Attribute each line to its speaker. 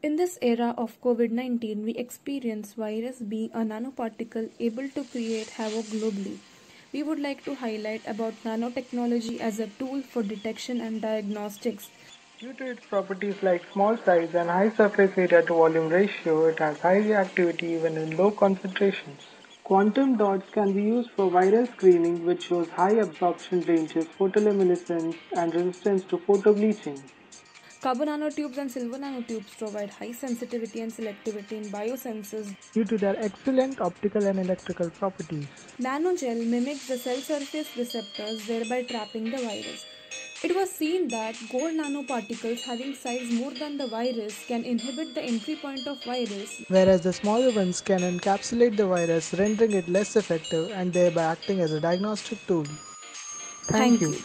Speaker 1: In this era of COVID 19, we experience virus being a nanoparticle able to create havoc globally. We would like to highlight about nanotechnology as a tool for detection and diagnostics.
Speaker 2: Due to its properties like small size and high surface area to volume ratio, it has high reactivity even in low concentrations. Quantum dots can be used for viral screening which shows high absorption ranges, photoluminescence and resistance to photobleaching.
Speaker 1: Carbon nanotubes and silver nanotubes provide high sensitivity and selectivity in biosensors
Speaker 2: due to their excellent optical and electrical properties.
Speaker 1: Nanogel mimics the cell surface receptors, thereby trapping the virus. It was seen that gold nanoparticles having size more than the virus can inhibit the entry point of virus,
Speaker 2: whereas the smaller ones can encapsulate the virus, rendering it less effective and thereby acting as a diagnostic tool.
Speaker 1: Thank, Thank you. you.